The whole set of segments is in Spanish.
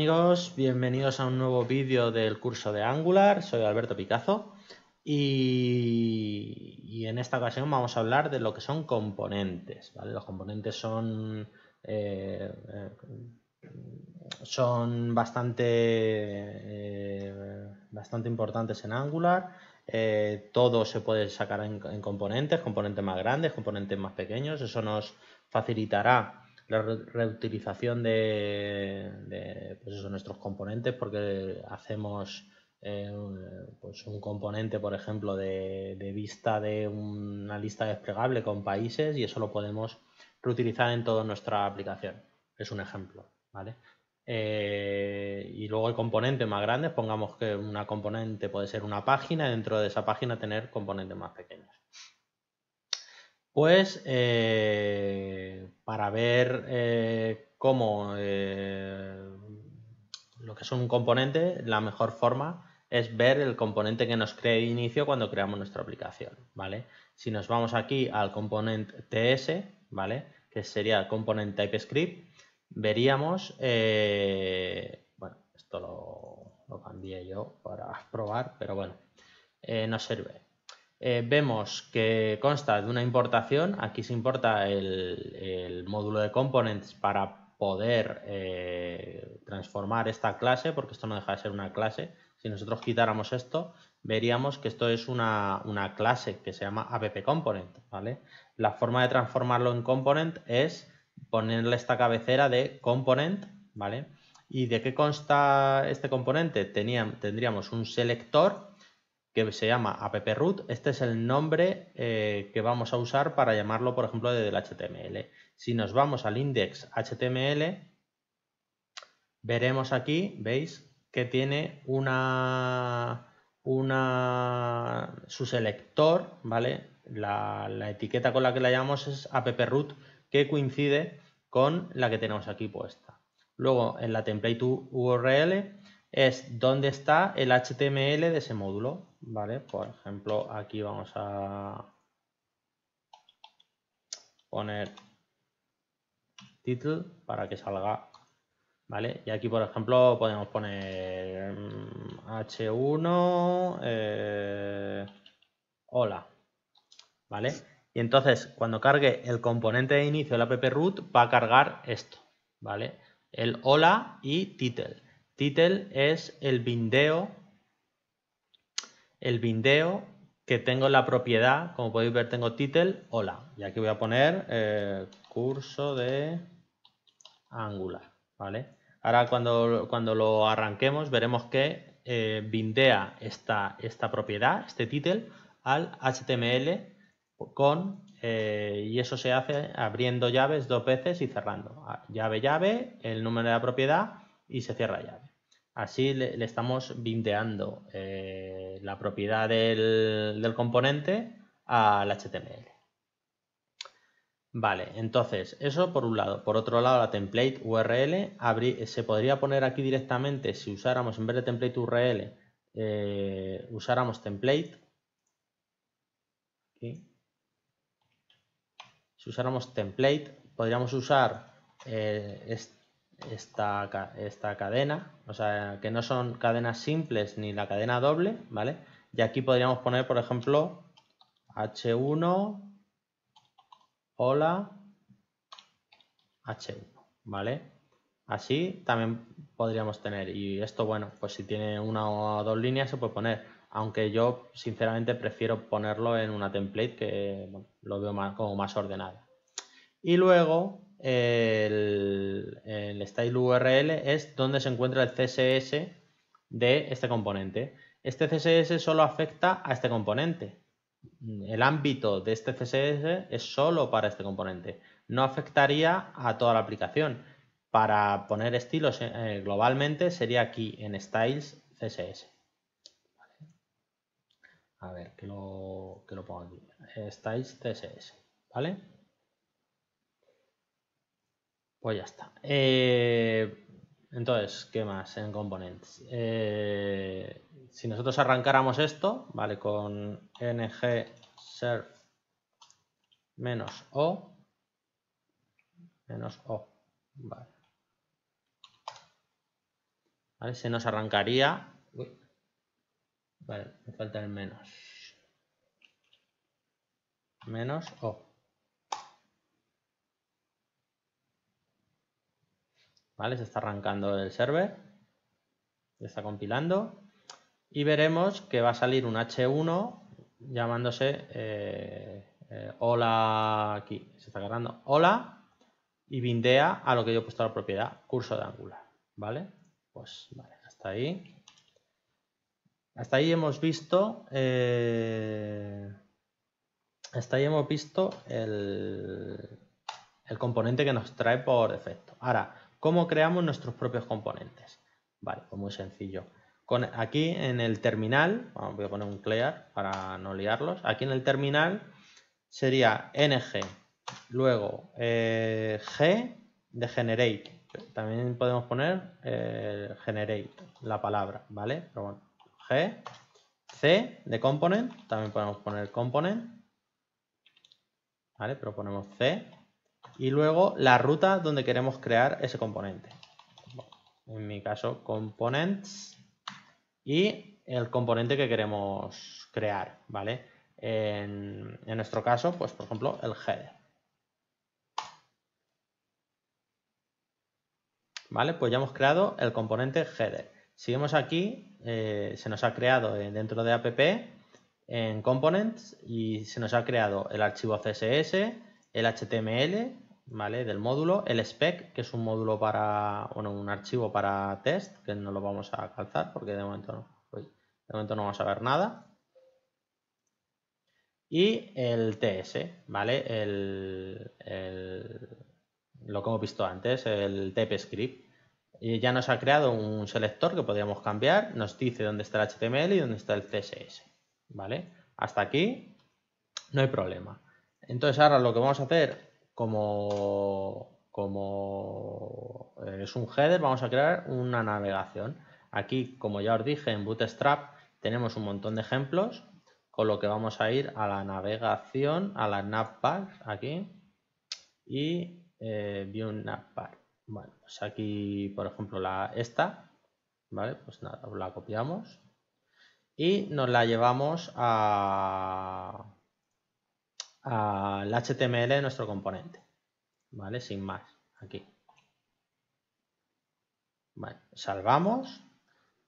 amigos, bienvenidos a un nuevo vídeo del curso de Angular. Soy Alberto Picazo y, en esta ocasión vamos a hablar de lo que son componentes. Los componentes son, eh, eh, bastante, eh, bastante importantes en Angular. todo se puede sacar en, en componentes, componentes más grandes, componentes más pequeños. Eso nos facilitará la reutilización de, pues nuestros componentes porque hacemos eh, pues un componente, por ejemplo, de, vista de una lista desplegable con países y eso lo podemos reutilizar en toda nuestra aplicación. Es un ejemplo, ¿vale? Eh, y luego el componente más grande, pongamos que una componente puede ser una página dentro de esa página tener componentes más pequeños. Pues eh, para ver eh, cómo eh, lo que es un componente, la mejor forma es ver el componente que nos crea de inicio cuando creamos nuestra aplicación, ¿vale? Si nos vamos aquí al componente TS, ¿vale? Que sería el component TypeScript, veríamos, bueno, esto lo, cambié yo para probar, pero bueno, nos sirve. Eh, vemos que consta de una importación. Aquí se importa el, módulo de components para poder eh, transformar esta clase, porque esto no deja de ser una clase. Si nosotros quitáramos esto, veríamos que esto es una, clase que se llama app component. ¿vale? La forma de transformarlo en component es ponerle esta cabecera de component. ¿vale? ¿Y de qué consta este componente? tendríamos un selector que se llama approot. Este es el nombre eh, que vamos a usar para llamarlo, por ejemplo, desde el HTML. Si nos vamos al index HTML, veremos aquí, veis, que tiene una, una su selector, ¿vale? La, la etiqueta con la que la llamamos es approot, que coincide con la que tenemos aquí puesta. Luego, en la template URL es dónde está el HTML de ese módulo. ¿vale? Por ejemplo, aquí vamos a poner title para que salga, ¿vale? Y aquí, por ejemplo, podemos poner H1 mm, eh, hola, ¿vale? Y entonces, cuando cargue el componente de inicio del app root, va a cargar esto, ¿vale? El hola y title. Title es el bindeo el bindeo que tengo la propiedad, como podéis ver tengo title, hola. Y aquí voy a poner eh, curso de Angular, ¿vale? Ahora cuando, cuando lo arranquemos veremos que eh, bindea esta, esta propiedad, este title, al HTML con, eh, y eso se hace abriendo llaves dos veces y cerrando. Llave, llave, el número de la propiedad y se cierra llave. Así le, estamos bindeando eh, la propiedad del, componente al HTML. Vale, entonces, eso por un lado. Por otro lado, la template URL se podría poner aquí directamente si usáramos, en vez de template URL, eh, usáramos template. Si usáramos template, podríamos usar este esta, esta cadena, o sea, que no son cadenas simples ni la cadena doble, ¿vale? Y aquí podríamos poner, por ejemplo, H1, hola, H1, ¿vale? Así también podríamos tener, y esto, bueno, pues si tiene una o dos líneas se puede poner, aunque yo sinceramente prefiero ponerlo en una template que lo veo más, como más ordenado. Y luego el, style URL es donde se encuentra el CSS de este componente. Este CSS solo afecta a este componente. El ámbito de este CSS es solo para este componente. No afectaría a toda la aplicación. Para poner estilos eh, globalmente sería aquí en Styles CSS. A ver, que lo, que lo pongo aquí. Styles CSS. ¿Vale? Pues ya está. Eh, entonces, ¿qué más en components? Eh, si nosotros arrancáramos esto, ¿vale? Con ng menos o menos o, ¿vale? Se nos arrancaría... Vale, me falta el menos. Menos O. ¿Vale? Se está arrancando el server. Se está compilando. Y veremos que va a salir un H1 llamándose eh, eh, hola aquí. Se está cargando hola y bindea a lo que yo he puesto la propiedad curso de Angular. ¿Vale? Pues vale, hasta ahí. Hasta ahí hemos visto. Eh, hasta ahí hemos visto el, el componente que nos trae por defecto. Ahora, ¿cómo creamos nuestros propios componentes? Vale, pues muy sencillo. Con, aquí en el terminal, voy a poner un clear para no liarlos. Aquí en el terminal sería ng, luego eh, g de generate. También podemos poner eh, generate, la palabra, ¿vale? Pero bueno, g, c de component, también podemos poner component, ¿vale? Pero ponemos c y luego la ruta donde queremos crear ese componente. en mi caso, components y el componente que queremos crear, ¿vale? En, nuestro caso, pues por ejemplo, el header. ¿Vale? Pues ya hemos creado el componente header. Si vemos aquí, eh, se nos ha creado dentro de app en components y se nos ha creado el archivo CSS, el HTML, ¿vale? Del módulo, el spec, que es un módulo para, bueno, un archivo para test, que no lo vamos a calzar porque de momento no, de momento no vamos a ver nada. Y el TS, ¿vale? El, lo que hemos visto antes, el TP-script. Y ya nos ha creado un selector que podríamos cambiar, nos dice dónde está el HTML y dónde está el CSS, ¿vale? Hasta aquí no hay problema. Entonces ahora lo que vamos a hacer como, como es un header, vamos a crear una navegación. Aquí, como ya os dije, en Bootstrap tenemos un montón de ejemplos, con lo que vamos a ir a la navegación, a la navbar aquí y eh, view navbar. Bueno, pues aquí, por ejemplo, la esta, ¿vale? Pues nada, la copiamos y nos la llevamos a al HTML de nuestro componente. ¿Vale? Sin más. Aquí. salvamos.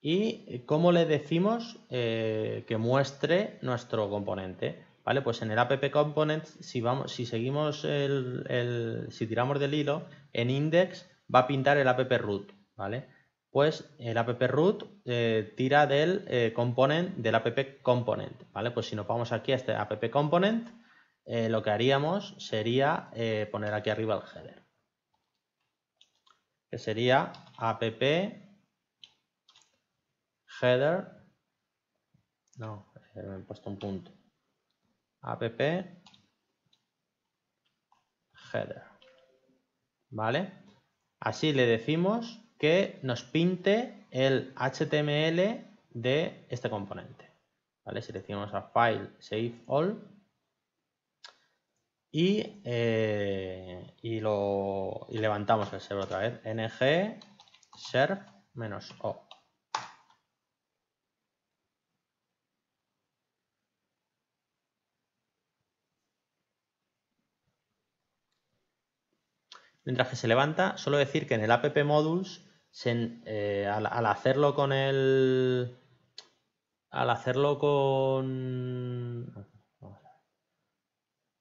¿Y cómo le decimos eh, que muestre nuestro componente? ¿Vale? Pues en el app component, si, vamos, si seguimos el, si tiramos del hilo, en index va a pintar el app root, ¿vale? Pues el app root eh, tira del eh, component del app component, ¿vale? Pues si nos vamos aquí a este app component, eh, lo que haríamos sería eh, poner aquí arriba el header. Que sería app header. No, eh, me he puesto un punto. app header. ¿Vale? Así le decimos que nos pinte el HTML de este componente. ¿Vale? Si decimos a file save all, y, eh, y, lo, y levantamos el server otra vez. ng serve menos o. Mientras que se levanta, solo decir que en el app modules, eh, al, al, hacerlo con el. Al hacerlo con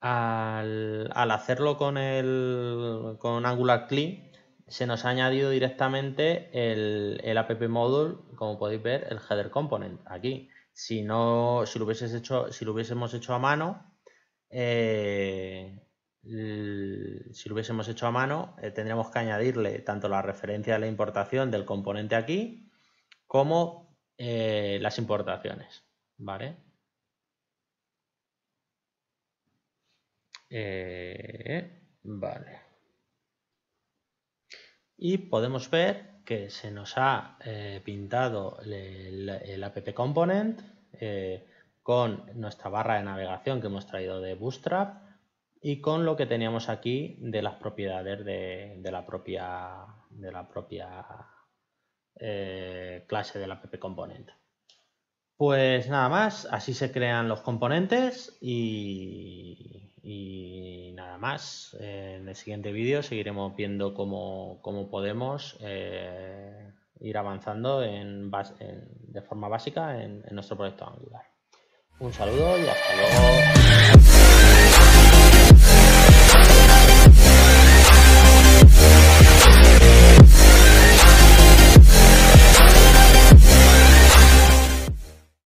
al, hacerlo con, el, con Angular Clean, se nos ha añadido directamente el, app module, como podéis ver, el header component aquí. Si no, si lo hubieses hecho, si lo hubiésemos hecho a mano, eh, si lo hubiésemos hecho a mano, eh, tendríamos que añadirle tanto la referencia de la importación del componente aquí, como eh, las importaciones, ¿vale? Eh, vale. Y podemos ver que se nos ha eh, pintado el, app component eh, con nuestra barra de navegación que hemos traído de Bootstrap y con lo que teníamos aquí de las propiedades de, la propia de la propia clase del app component. Pues nada más, así se crean los componentes y, nada más. En el siguiente vídeo seguiremos viendo cómo, cómo podemos eh, ir avanzando en, de forma básica en nuestro proyecto Angular. Un saludo y hasta luego.